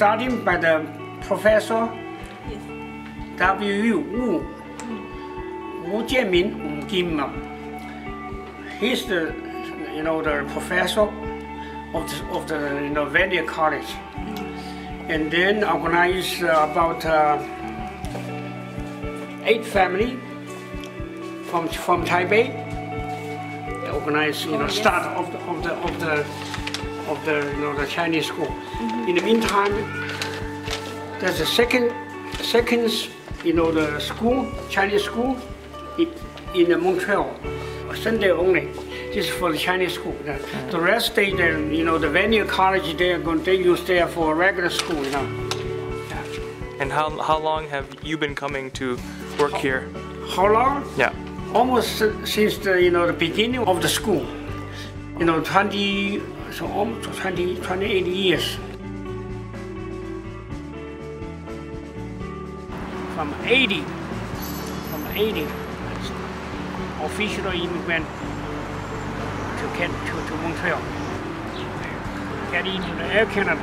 starting by the professor Yes. W. Wu, Wu Jianming, Wu Jin. He's the, you know, the professor of the, of the you know, Vanier College. And then organized uh, about uh, eight family from, from Taipei. Organized, you know, start of the, of the, of the, of the, you know, the Chinese school. In the meantime, there's a second, second, you know, the school, Chinese school, in, in Montreal, Sunday only. This is for the Chinese school. The, the rest they, they, you know, the Vanier College, they are going, they use there for regular school, you know. Yeah. And how, how long have you been coming to work here? How long? Yeah. Almost since the, you know, the beginning of the school. You know, 20, so um, almost 20, 28 years. From 80, from 80, official immigrant to get to, to Montreal. Get into the Air Canada.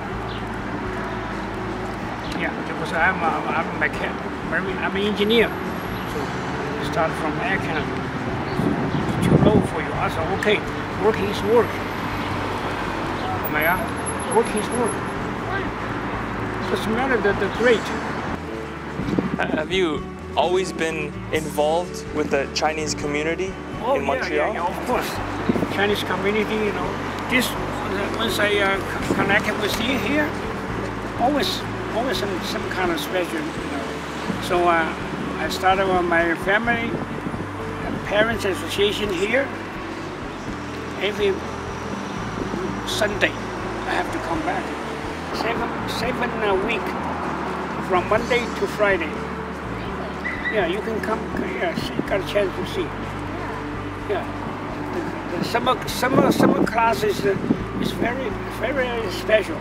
Yeah, because I'm I'm a mechan- marine, I'm an engineer. So start from Air Canada. Too low for you. I said, okay, work is work. Oh my God, work is work. Doesn't matter the, the grade. Ha- Have you always been involved with the Chinese community Oh, in yeah, Montreal? Yeah, yeah, of course. Chinese community, you know. This, once I uh, connected with you here, always, always some, some kind of special, you know. So uh, I started with my family, parents association here. Every Sunday, I have to come back. Seven, seven a week, from Monday to Friday. Yeah, you can come. Yeah, see, got a chance to see. Yeah. The, the summer, summer, summer class is, uh, is very, very special.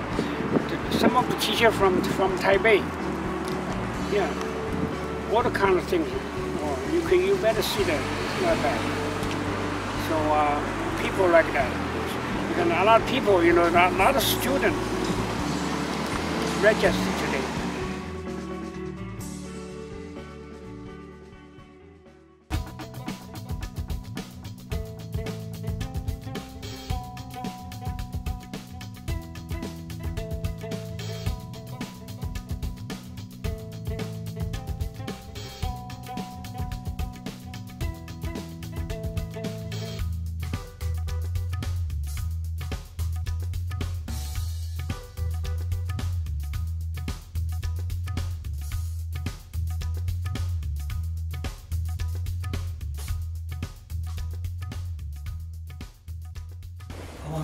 The, some of the teacher from from Taipei. Yeah. All the kind of things. Oh, you can, you better see that. It's not bad. So uh, people like that. And a lot of people, you know, not, not a student register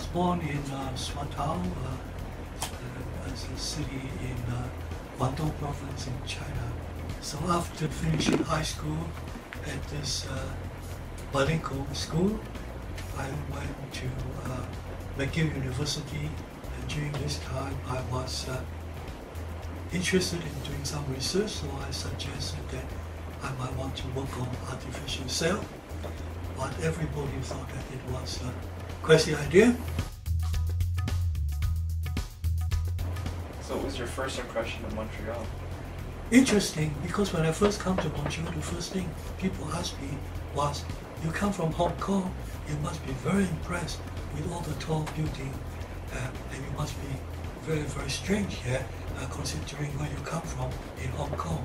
was born in uh, uh, uh, as a city in uh, Guangdong province in China. So after finishing high school at this uh, bilingual school, I went to uh, McGill University, and during this time I was uh, interested in doing some research, so I suggested that I might want to work on artificial cell, but everybody thought that it was a crazy idea. So what was your first impression of Montreal? Interesting because when I first come to Montreal, the first thing people asked me was, "You come from Hong Kong, you must be very impressed with all the tall building, uh, and you must be very very strange here, uh, considering where you come from in Hong Kong."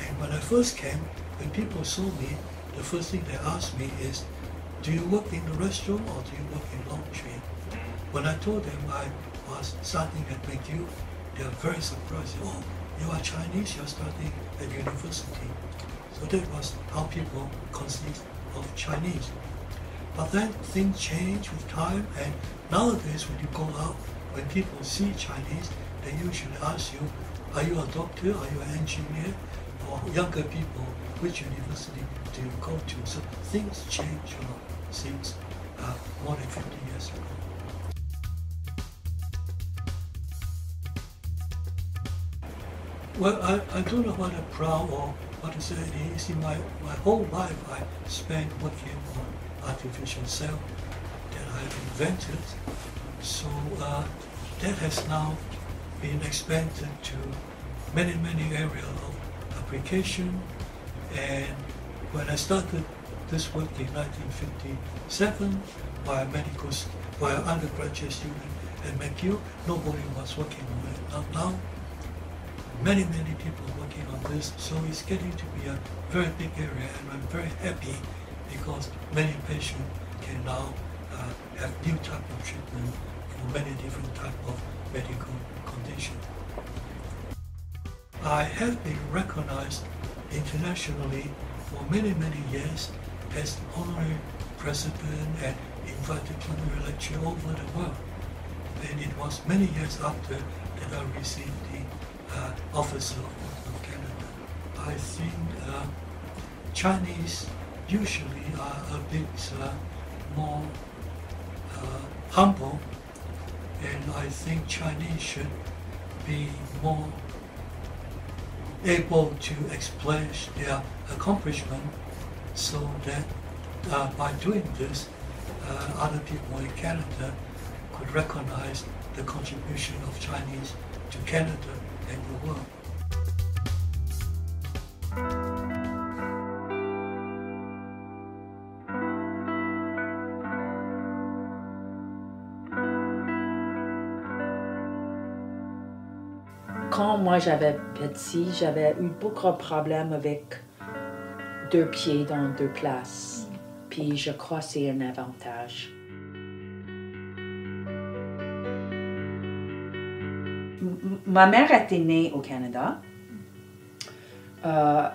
And when I first came, when people saw me, the first thing they asked me is, "Do you work in the restaurant or do you work in laundry?" When I told them I was starting at McGill, they are very surprised. Oh, you are Chinese, you're studying at university. So that was how people conceived of Chinese. But then things change with time, and nowadays when you go out, when people see Chinese, they usually ask you, are you a doctor, are you an engineer? Or younger people, which university do you go to? So things change a lot since uh, more than 50 years ago. Well, I, I don't know whether proud or what to say it is. In my, my whole life, I spent working on artificial cell that I invented. So uh, that has now been expanded to many, many areas of application. And when I started this work in 1957, by a medical, while undergraduate student at McGill, nobody was working on it. Now, now, many, many people working on this, so it's getting to be a very big area, and I'm very happy because many patients can now uh, have new type of treatment for many different type of medical conditions. I have been recognized internationally for many, many years as honorary president and invited plenary lecture over the world. And it was many years after that I received the uh, Officer of Canada. I think uh, Chinese usually are a bit uh, more uh, humble and I think Chinese should be more able to express their accomplishment so that uh, by doing this, uh, other people in Canada could recognize the contribution of Chinese to Canada and the world. Moi j'avais petit, j'avais eu beaucoup de problèmes avec deux pieds dans deux places. Puis je crois que c'est un avantage. Ma mère était née au Canada. Euh,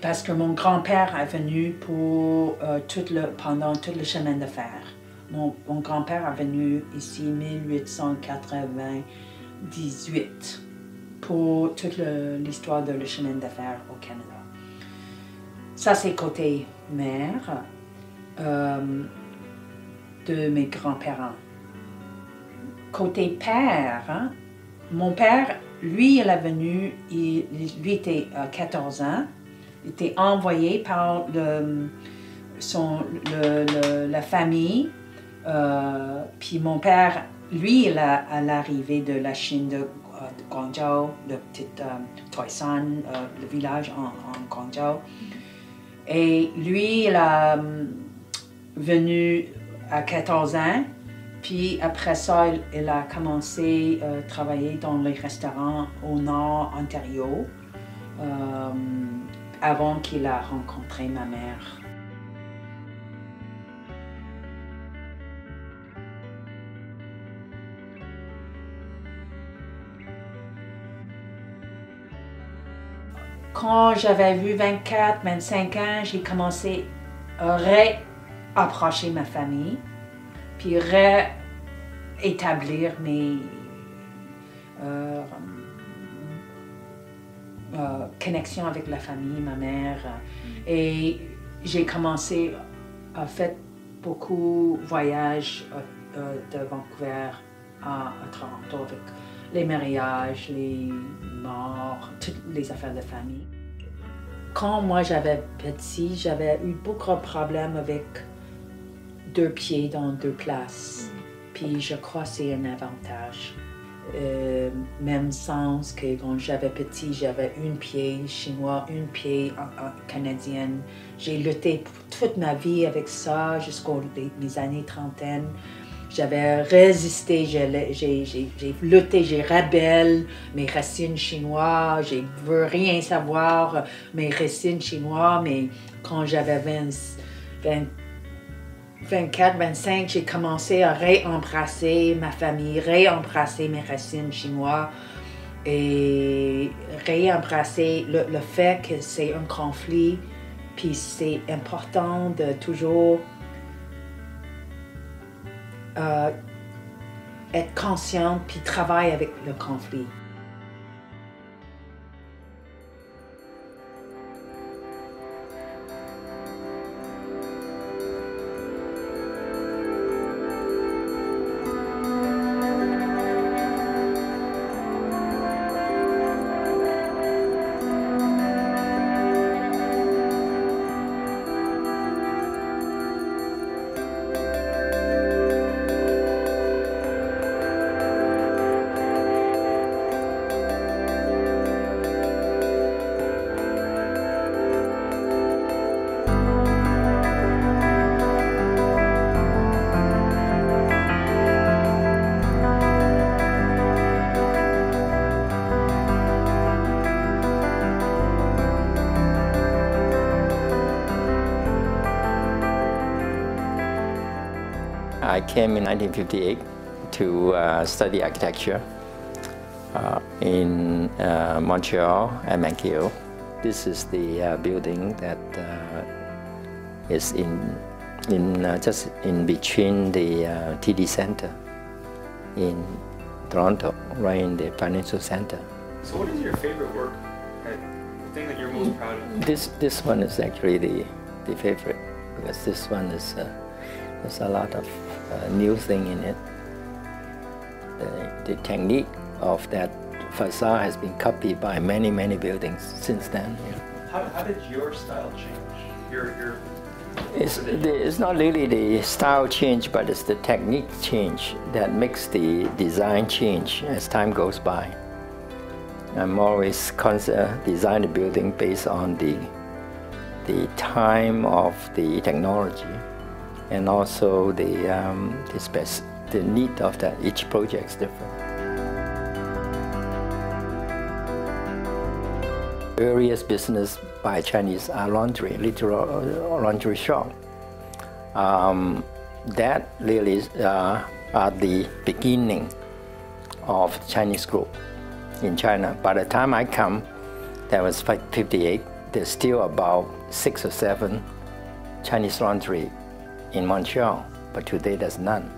parce que mon grand-père est venu pour, euh, tout le, pendant tout le chemin de fer. Mon, mon grand-père est venu ici en 1898 pour toute l'histoire de le chemin fer au Canada. Ça, c'est côté mère euh, de mes grands-parents. Côté père, hein, mon père, lui, il est venu, il, lui était euh, 14 ans, il était envoyé par le, son, la famille. euh, puis mon père, lui, il a, à l'arrivée de la Chine de, euh, de Guangzhou, le petit euh, Toisan, euh, le village en, Guangzhou. Et lui, il a hum, venu à 14 ans. Puis après ça, il, a commencé à travailler dans les restaurants au nord Ontario euh, avant qu'il a rencontré ma mère. Quand j'avais vu 24, 25 ans, j'ai commencé à réapprocher ma famille, puis réétablir mes euh, euh, connexions avec la famille, ma mère. Et j'ai commencé à faire beaucoup de voyages euh, de Vancouver à Toronto avec les mariages, les morts, toutes les affaires de famille. Quand moi j'avais petit, j'avais eu beaucoup de problèmes avec deux pieds dans deux places. Puis je crois que c'est un avantage. Euh, même sens que quand j'avais petit, j'avais un pied chinois, un pied canadienne. J'ai lutté toute ma vie avec ça jusqu'aux mes années trentaine. J'avais résisté, j'ai lutté, j'ai rebelle mes racines chinoises, je veux rien savoir, mes racines chinoises, mais quand j'avais 20, 20 24, 25, j'ai commencé à réembrasser ma famille, réembrasser mes racines chinoises et réembrasser le fait que c'est un conflit, puis c'est important de toujours euh, être conscient puis travailler avec le conflit. Came in 1958 to uh, study architecture uh, in uh, Montreal and McGill. This is the uh, building that uh, is in, in uh, just in between the TD Center in Toronto, right in the financial center. So what is your favorite work? The thing that you're most proud of? This, this one is actually the, the favorite because this one is, uh, there's a lot of uh, new thing in it. The, the technique of that facade has been copied by many, many buildings since then. Yeah. How, how did your style change? Your, your it's, the, it's not really the style change, but it's the technique change that makes the design change as time goes by. I'm always design the building based on the the time of the technology and also the um, the, the need of that each project is different. Earliest business by Chinese are laundry, literal uh, laundry shop. Um, that really uh, are the beginning of Chinese group in China. By the time I come, that was 58, there's still about six or seven Chinese laundry in Montreal, but today there's none.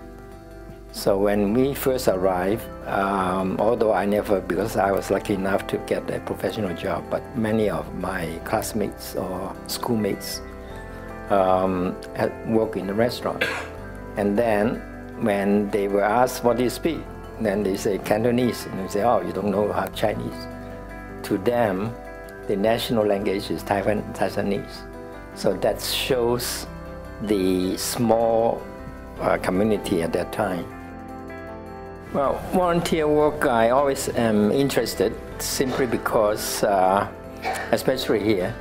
So when we first arrived, um, although I never, because I was lucky enough to get a professional job, but many of my classmates or schoolmates um, had worked in the restaurant. And then when they were asked, what do you speak? Then they say Cantonese, and they say, oh, you don't know how Chinese. To them, the national language is Taiwan, Taiwanese. So that shows the small uh, community at that time. Well, volunteer work, I always am interested simply because, uh, especially here,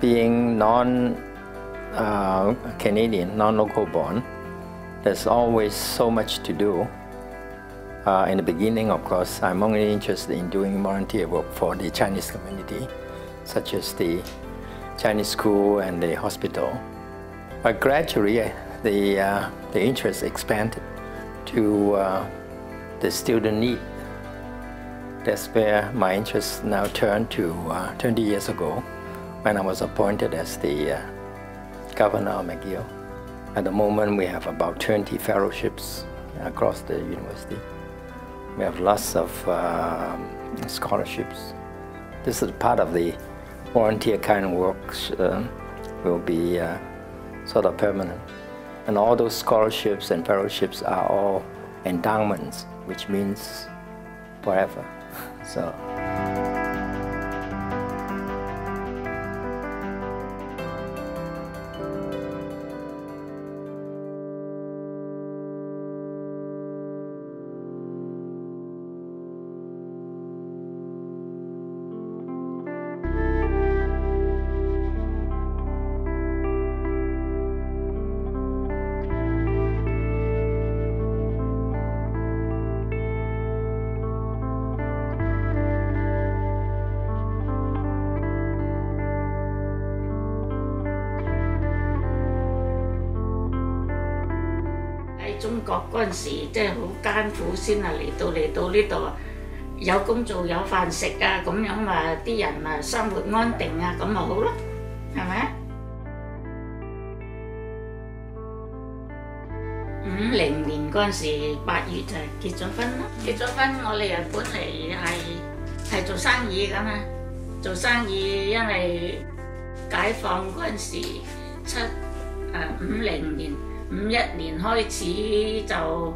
being non-Canadian, uh, non-local born, there's always so much to do. Uh, in the beginning, of course, I'm only interested in doing volunteer work for the Chinese community, such as the Chinese school and the hospital. But gradually, the, uh, the interest expanded to uh, the student need. That's where my interest now turned to uh, 20 years ago when I was appointed as the uh, governor of McGill. At the moment, we have about 20 fellowships across the university. We have lots of uh, scholarships. This is part of the volunteer kind of work uh, will be uh, sort of permanent. And all those scholarships and fellowships are all endowments, which means forever. So.五零年嗰陣時，八月就結咗婚咯。結咗婚，我哋啊本嚟係係做生意噶嘛，做生意因為解放嗰陣時七誒五零年。 五一年開始就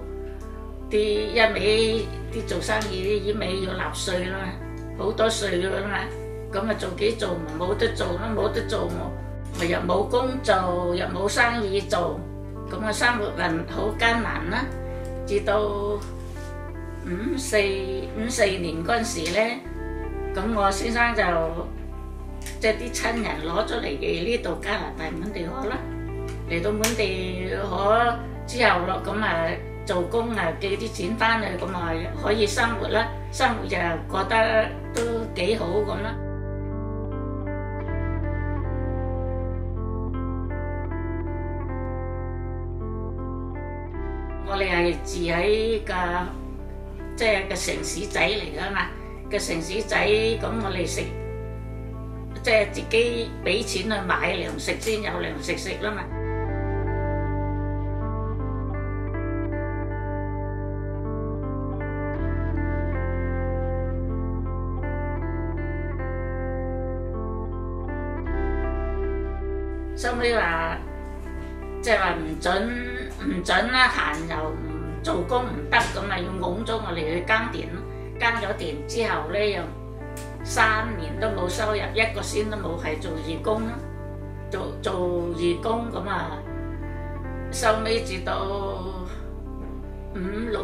啲一味啲做生意啲一味要納稅啦，好多稅噶啦嘛，咁啊做幾做冇得做啦，冇得做我咪又冇工做，又冇生意做，咁啊生活運好艱難啦。至到五四五四年嗰陣時咧，咁我先生就即係啲親人攞咗嚟嘅呢度加拿大本地學啦。 嚟到本地可之後咯，咁啊做工啊寄啲錢翻去，咁啊可以生活啦，生活就覺得都幾好咁啦。 我哋係住喺個即係個城市仔嚟噶嘛，個城市仔咁我哋食即係自己俾錢去買糧食先有糧食食啦嘛。 準唔準啦，閒又唔做工唔得，咁咪要拱咗我哋去耕田咯。耕咗田之後咧，又三年都冇收入，一個仙都冇，係做義工咯。做做義工咁啊，收尾至到五六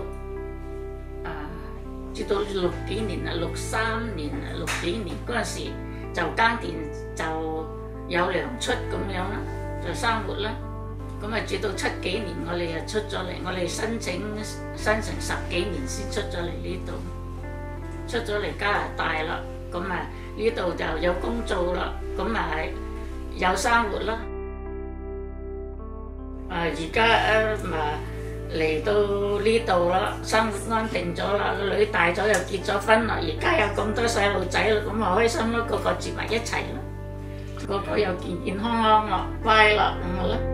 啊，至到六幾年啊，六三年啊，六幾年嗰陣時就耕田就有糧出咁樣啦，就生活啦。 咁啊，至到七幾年我哋就出咗嚟，我哋申請申請十幾年先出咗嚟呢度，出咗嚟加拿大啦。咁啊，呢度就有工做啦，咁啊有生活啦。啊，而家啊嘛嚟到呢度啦，生活安定咗啦，個女大咗又結咗婚啦，而家有咁多細路仔啦，咁啊開心咯，個個住埋一齊咯，個個又健健康康咯，乖啦咁咯。